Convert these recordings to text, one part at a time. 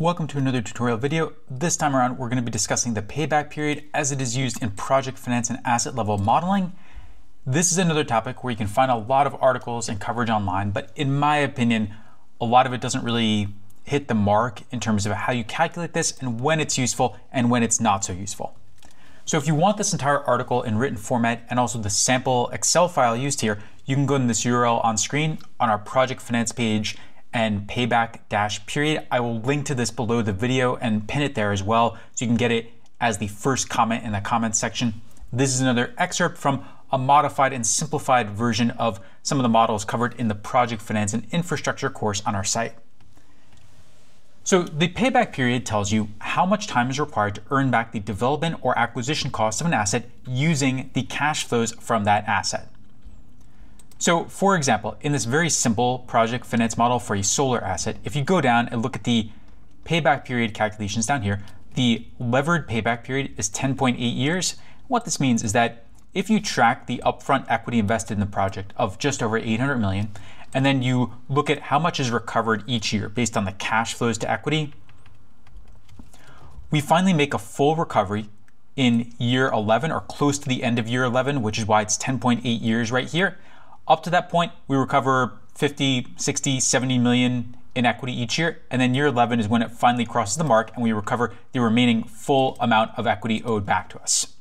Welcome to another tutorial video. This time around, we're going to be discussing the payback period as it is used in project finance and asset level modeling. This is another topic where you can find a lot of articles and coverage online, but in my opinion, a lot of it doesn't really hit the mark in terms of how you calculate this and when it's useful and when it's not so useful. So if you want this entire article in written format and also the sample Excel file used here, you can go to this URL on screen on our project finance page and payback dash period. I will link to this below the video and pin it there as well so you can get it as the first comment in the comments section. This is another excerpt from a modified and simplified version of some of the models covered in the project finance and infrastructure course on our site. So the payback period tells you how much time is required to earn back the development or acquisition cost of an asset using the cash flows from that asset. So for example, in this very simple project finance model for a solar asset, if you go down and look at the payback period calculations down here, the levered payback period is 10.8 years. What this means is that if you track the upfront equity invested in the project of just over 800 million, and then you look at how much is recovered each year based on the cash flows to equity, we finally make a full recovery in year 11 or close to the end of year 11, which is why it's 10.8 years right here. Up to that point, we recover 50, 60, 70 million in equity each year. And then year 11 is when it finally crosses the mark and we recover the remaining full amount of equity owed back to us.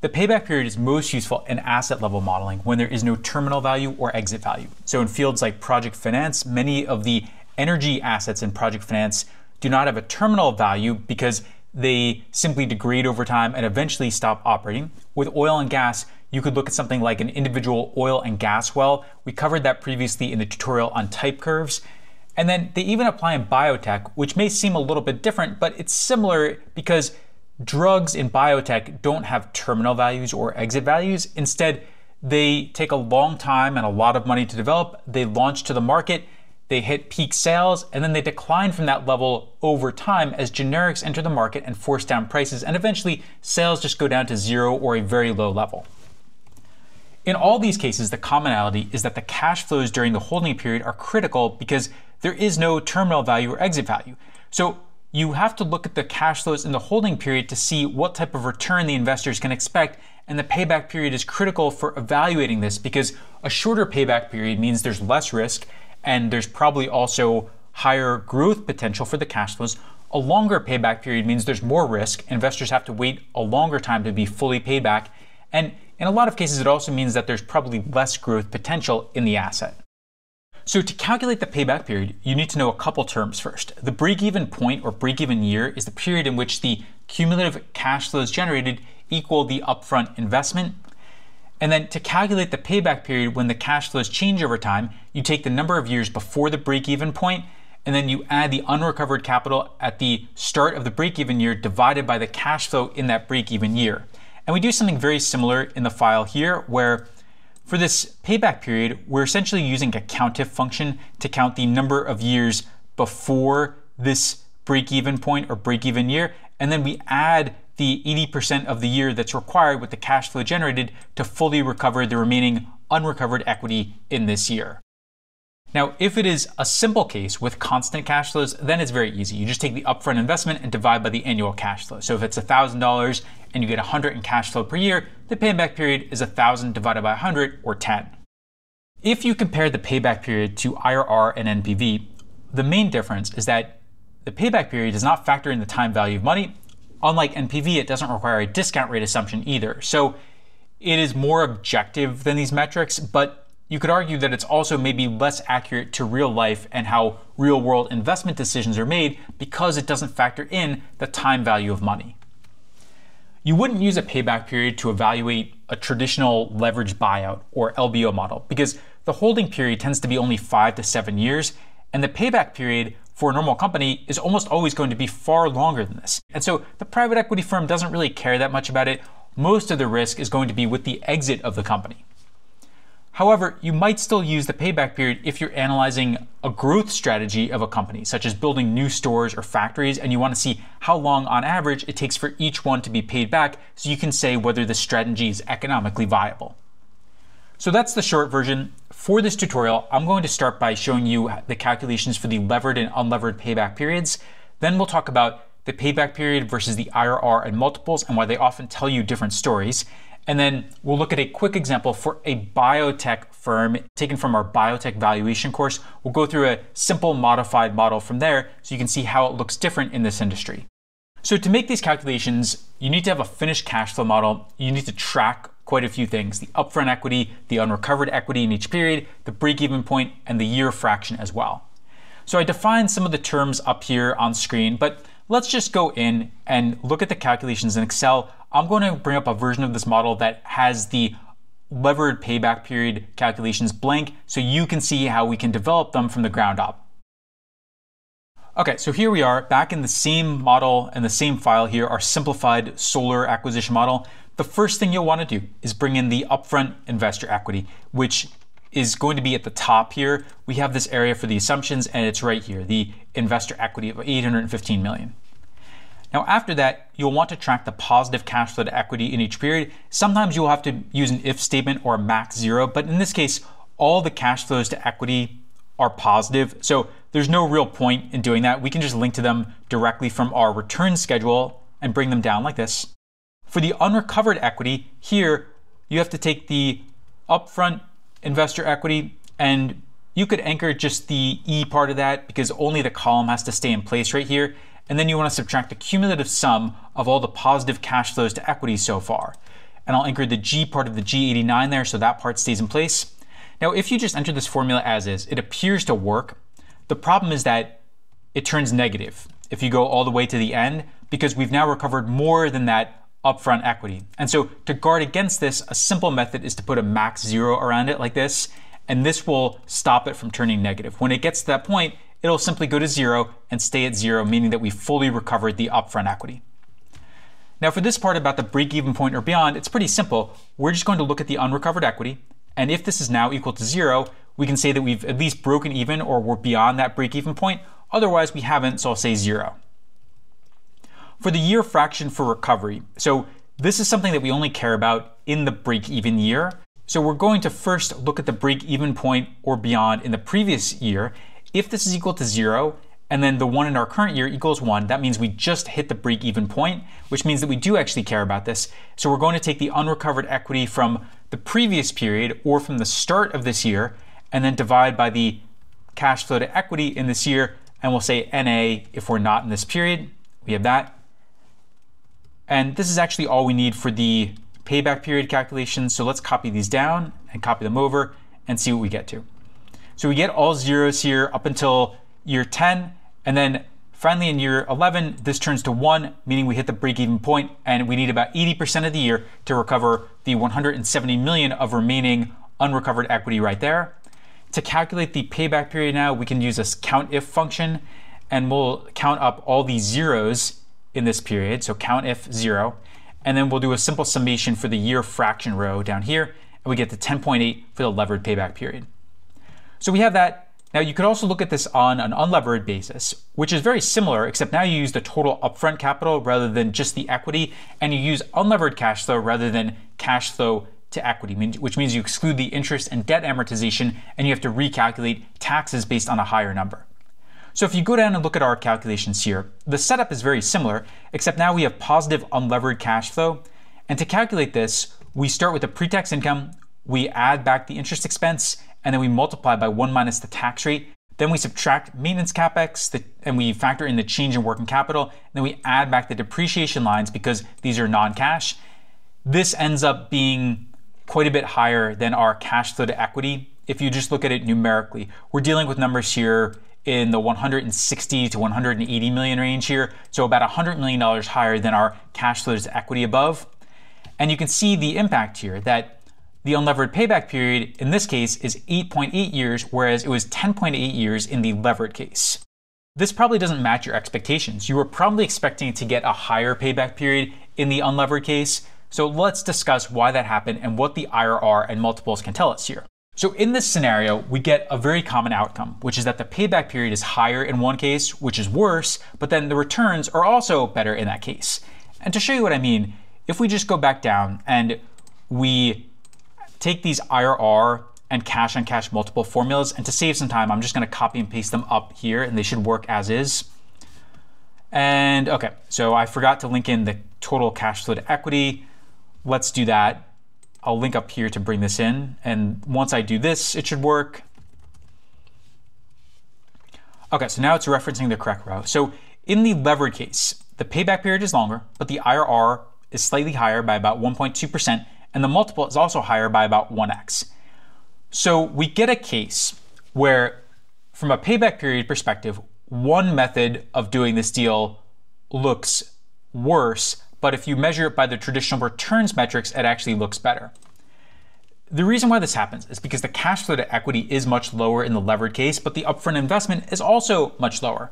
The payback period is most useful in asset level modeling when there is no terminal value or exit value. So in fields like project finance, many of the energy assets in project finance do not have a terminal value because they simply degrade over time and eventually stop operating. With oil and gas, you could look at something like an individual oil and gas well. We covered that previously in the tutorial on type curves. And then they even apply in biotech, which may seem a little bit different, but it's similar because drugs in biotech don't have terminal values or exit values. Instead, they take a long time and a lot of money to develop. They launch to the market, they hit peak sales, and then they decline from that level over time as generics enter the market and force down prices. And eventually, sales just go down to zero or a very low level. In all these cases, the commonality is that the cash flows during the holding period are critical because there is no terminal value or exit value. So you have to look at the cash flows in the holding period to see what type of return the investors can expect. And the payback period is critical for evaluating this because a shorter payback period means there's less risk and there's probably also higher growth potential for the cash flows. A longer payback period means there's more risk. Investors have to wait a longer time to be fully paid back. And in a lot of cases, it also means that there's probably less growth potential in the asset. So to calculate the payback period, you need to know a couple terms first. The break-even point or break-even year is the period in which the cumulative cash flows generated equal the upfront investment. And then to calculate the payback period when the cash flows change over time, you take the number of years before the break-even point and then you add the unrecovered capital at the start of the break-even year divided by the cash flow in that break-even year. And we do something very similar in the file here where for this payback period, we're essentially using a COUNTIF function to count the number of years before this break-even point or break-even year, and then we add the 80% of the year that's required with the cash flow generated to fully recover the remaining unrecovered equity in this year. Now, if it is a simple case with constant cash flows, then it's very easy. You just take the upfront investment and divide by the annual cash flow. So if it's $1,000 and you get 100 in cash flow per year, the payback period is 1,000 divided by 100 or 10. If you compare the payback period to IRR and NPV, the main difference is that the payback period does not factor in the time value of money. Unlike NPV, it doesn't require a discount rate assumption either. So it is more objective than these metrics, but you could argue that it's also maybe less accurate to real life and how real world investment decisions are made because it doesn't factor in the time value of money. You wouldn't use a payback period to evaluate a traditional leveraged buyout or LBO model because the holding period tends to be only five to seven years, and the payback period for a normal company is almost always going to be far longer than this. And so the private equity firm doesn't really care that much about it. Most of the risk is going to be with the exit of the company. However, you might still use the payback period if you're analyzing a growth strategy of a company, such as building new stores or factories, and you want to see how long on average it takes for each one to be paid back so you can say whether the strategy is economically viable. So that's the short version. For this tutorial, I'm going to start by showing you the calculations for the levered and unlevered payback periods. Then we'll talk about the payback period versus the IRR and multiples and why they often tell you different stories. And then we'll look at a quick example for a biotech firm taken from our biotech valuation course. We'll go through a simple modified model from there so you can see how it looks different in this industry. So to make these calculations, you need to have a finished cash flow model. You need to track quite a few things, the upfront equity, the unrecovered equity in each period, the break-even point, and the year fraction as well. So I defined some of the terms up here on screen, but let's just go in and look at the calculations in Excel. I'm going to bring up a version of this model that has the levered payback period calculations blank so you can see how we can develop them from the ground up. Okay, so here we are back in the same model and the same file here, our simplified solar acquisition model. The first thing you'll want to do is bring in the upfront investor equity, which is going to be at the top here. We have this area for the assumptions and it's right here, the investor equity of 815 million. Now after that, you'll want to track the positive cash flow to equity in each period. Sometimes you'll have to use an if statement or a max zero, but in this case, all the cash flows to equity are positive. So there's no real point in doing that. We can just link to them directly from our return schedule and bring them down like this. For the unrecovered equity, here you have to take the upfront investor equity and you could anchor just the E part of that because only the column has to stay in place right here. And then you want to subtract the cumulative sum of all the positive cash flows to equity so far. And I'll anchor the G part of the G89 there so that part stays in place. Now, if you just enter this formula as is, it appears to work. The problem is that it turns negative if you go all the way to the end because we've now recovered more than that upfront equity. And so to guard against this, a simple method is to put a max zero around it like this, and this will stop it from turning negative. When it gets to that point, it'll simply go to zero and stay at zero, meaning that we fully recovered the upfront equity. Now for this part about the break-even point or beyond, it's pretty simple. We're just going to look at the unrecovered equity, and if this is now equal to zero, we can say that we've at least broken even or we're beyond that break-even point. Otherwise, we haven't, so I'll say zero. For the year fraction for recovery, so this is something that we only care about in the break-even year. So we're going to first look at the break-even point or beyond in the previous year. If this is equal to zero, and then the one in our current year equals one, that means we just hit the break-even point, which means that we do actually care about this. So we're going to take the unrecovered equity from the previous period or from the start of this year, and then divide by the cash flow to equity in this year, and we'll say NA if we're not in this period. We have that. And this is actually all we need for the payback period calculation. So let's copy these down and copy them over and see what we get to. So we get all zeros here up until year 10. And then finally in year 11, this turns to one, meaning we hit the break-even point and we need about 80% of the year to recover the 170 million of remaining unrecovered equity right there. To calculate the payback period now, we can use this COUNTIF function and we'll count up all these zeros in this period, so count if zero, and then we'll do a simple summation for the year fraction row down here, and we get the 10.8 for the levered payback period. So we have that. Now you could also look at this on an unlevered basis, which is very similar, except now you use the total upfront capital rather than just the equity, and you use unlevered cash flow rather than cash flow to equity, which means you exclude the interest and debt amortization, and you have to recalculate taxes based on a higher number. So if you go down and look at our calculations here, the setup is very similar, except now we have positive unlevered cash flow. And to calculate this, we start with the pre-tax income, we add back the interest expense, and then we multiply by one minus the tax rate. Then we subtract maintenance capex, and we factor in the change in working capital. And then we add back the depreciation lines because these are non-cash. This ends up being quite a bit higher than our cash flow to equity if you just look at it numerically. We're dealing with numbers here in the 160 to 180 million range here, so about 100 million dollars higher than our cash flows to equity above. And you can see the impact here that the unlevered payback period in this case is 8.8 years, whereas it was 10.8 years in the levered case. This probably doesn't match your expectations. You were probably expecting to get a higher payback period in the unlevered case. So let's discuss why that happened and what the IRR and multiples can tell us here. So in this scenario, we get a very common outcome, which is that the payback period is higher in one case, which is worse, but then the returns are also better in that case. And to show you what I mean, if we just go back down and we take these IRR and cash on cash multiple formulas. And to save some time, I'm just going to copy and paste them up here and they should work as is. And okay, so I forgot to link in the total cash flow to equity. Let's do that. I'll link up here to bring this in. And once I do this, it should work. Okay, so now it's referencing the correct row. So in the levered case, the payback period is longer, but the IRR is slightly higher by about 1.2%, and the multiple is also higher by about 1x. So we get a case where, from a payback period perspective, one method of doing this deal looks worse, but if you measure it by the traditional returns metrics, it actually looks better. The reason why this happens is because the cash flow to equity is much lower in the levered case, but the upfront investment is also much lower.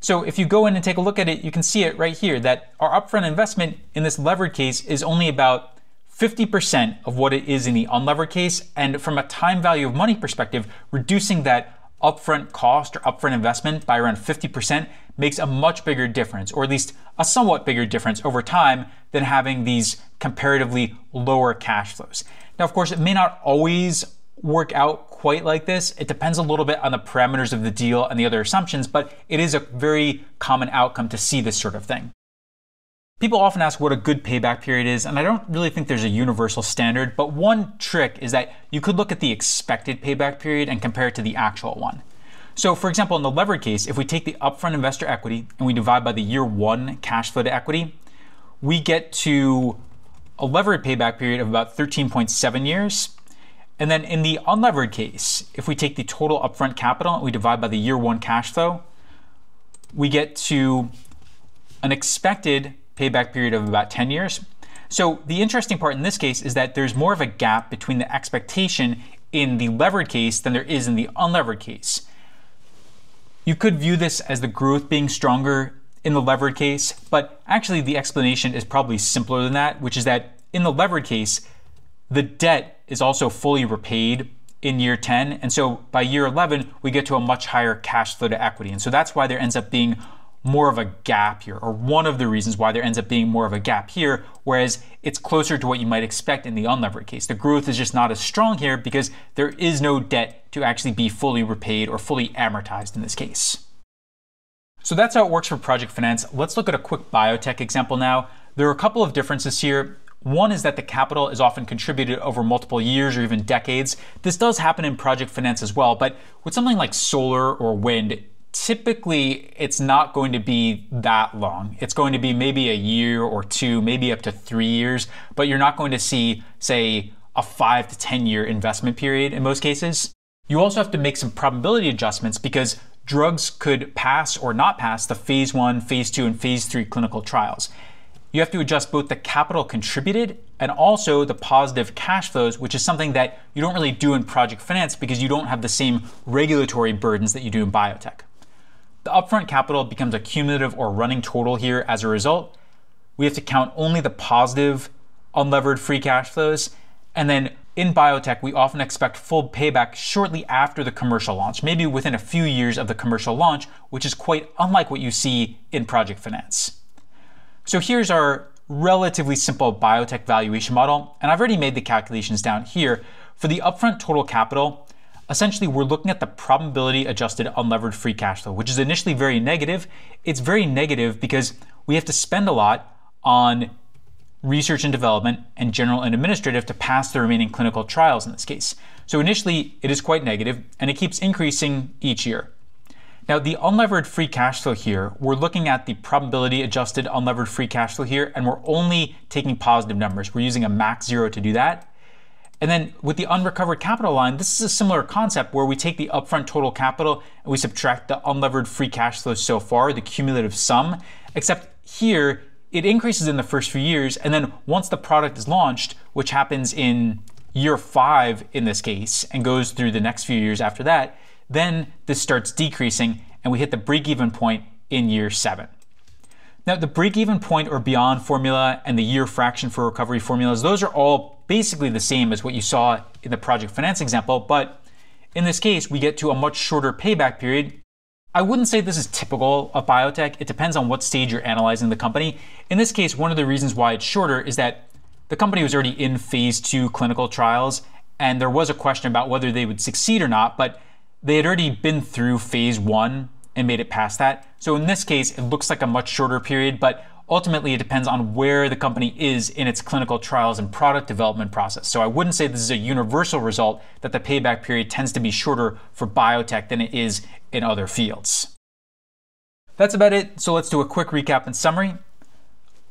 So if you go in and take a look at it, you can see it right here that our upfront investment in this levered case is only about 50% of what it is in the unlevered case. And from a time value of money perspective, reducing that upfront cost or upfront investment by around 50% makes a much bigger difference, or at least a somewhat bigger difference over time than having these comparatively lower cash flows. Now, of course, it may not always work out quite like this. It depends a little bit on the parameters of the deal and the other assumptions, but it is a very common outcome to see this sort of thing. People often ask what a good payback period is, and I don't really think there's a universal standard, but one trick is that you could look at the expected payback period and compare it to the actual one. So, for example, in the levered case, if we take the upfront investor equity and we divide by the year one cash flow to equity, we get to a levered payback period of about 13.7 years. And then in the unlevered case, if we take the total upfront capital and we divide by the year one cash flow, we get to an expected payback period of about 10 years. So the interesting part in this case is that there's more of a gap between the expectation in the levered case than there is in the unlevered case. You could view this as the growth being stronger in the levered case, but actually the explanation is probably simpler than that, which is that in the levered case, the debt is also fully repaid in year 10. And so by year 11, we get to a much higher cash flow to equity. And so that's why there ends up being more of a gap here, or one of the reasons why there ends up being more of a gap here, whereas it's closer to what you might expect in the unlevered case. The growth is just not as strong here because there is no debt to actually be fully repaid or fully amortized in this case. So that's how it works for project finance. Let's look at a quick biotech example now. There are a couple of differences here. One is that the capital is often contributed over multiple years or even decades. This does happen in project finance as well, but with something like solar or wind, typically it's not going to be that long. It's going to be maybe a year or two, maybe up to three years, but you're not going to see, say, a five to 10 year investment period in most cases. You also have to make some probability adjustments because drugs could pass or not pass the phase one, phase two, and phase three clinical trials. You have to adjust both the capital contributed and also the positive cash flows, which is something that you don't really do in project finance because you don't have the same regulatory burdens that you do in biotech. The upfront capital becomes a cumulative or running total here as a result. We have to count only the positive unlevered free cash flows. And then in biotech, we often expect full payback shortly after the commercial launch, maybe within a few years of the commercial launch, which is quite unlike what you see in project finance. So here's our relatively simple biotech valuation model, and I've already made the calculations down here. For the upfront total capital, essentially we're looking at the probability adjusted unlevered free cash flow, which is initially very negative. It's very negative because we have to spend a lot on research and development and general and administrative to pass the remaining clinical trials in this case. So initially it is quite negative and it keeps increasing each year. Now the unlevered free cash flow here, we're looking at the probability adjusted unlevered free cash flow here and we're only taking positive numbers. We're using a max zero to do that. And then with the unrecovered capital line, this is a similar concept where we take the upfront total capital and we subtract the unlevered free cash flow so far, the cumulative sum, except here it increases in the first few years. And then once the product is launched, which happens in year five in this case, and goes through the next few years after that, then this starts decreasing and we hit the break even point in year seven. Now, the break even point or beyond formula and the year fraction for recovery formulas, those are all basically the same as what you saw in the project finance example, but in this case, we get to a much shorter payback period. I wouldn't say this is typical of biotech. It depends on what stage you're analyzing the company. In this case, one of the reasons why it's shorter is that the company was already in phase two clinical trials, and there was a question about whether they would succeed or not, but they had already been through phase one and made it past that. So in this case, it looks like a much shorter period, but ultimately it depends on where the company is in its clinical trials and product development process. So I wouldn't say this is a universal result that the payback period tends to be shorter for biotech than it is in other fields. That's about it. So let's do a quick recap and summary.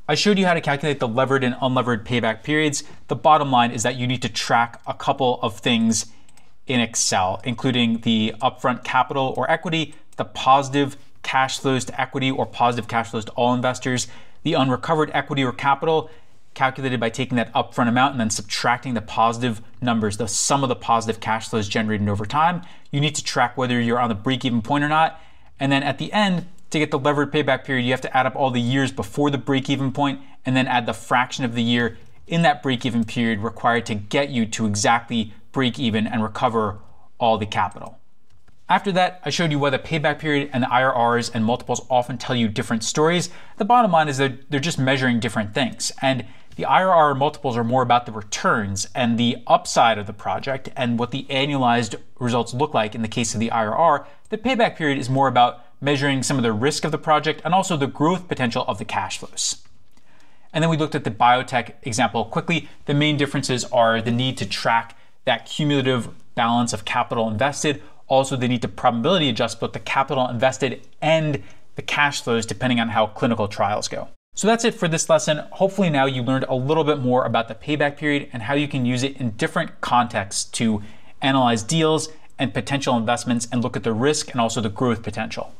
I showed you how to calculate the levered and unlevered payback periods. The bottom line is that you need to track a couple of things in Excel, including the upfront capital or equity, the positive cash flows to equity or positive cash flows to all investors, the unrecovered equity or capital calculated by taking that upfront amount and then subtracting the positive numbers, the sum of the positive cash flows generated over time. You need to track whether you're on the break even point or not. And then at the end, to get the levered payback period, you have to add up all the years before the break even point and then add the fraction of the year in that break even period required to get you to exactly break even and recover all the capital. After that, I showed you why the payback period and the IRRs and multiples often tell you different stories. The bottom line is that they're just measuring different things. And the IRR multiples are more about the returns and the upside of the project and what the annualized results look like in the case of the IRR. The payback period is more about measuring some of the risk of the project and also the growth potential of the cash flows. And then we looked at the biotech example quickly. The main differences are the need to track that cumulative balance of capital invested also, they need to probability adjust both the capital invested and the cash flows depending on how clinical trials go. So that's it for this lesson. Hopefully now you learned a little bit more about the payback period and how you can use it in different contexts to analyze deals and potential investments and look at the risk and also the growth potential.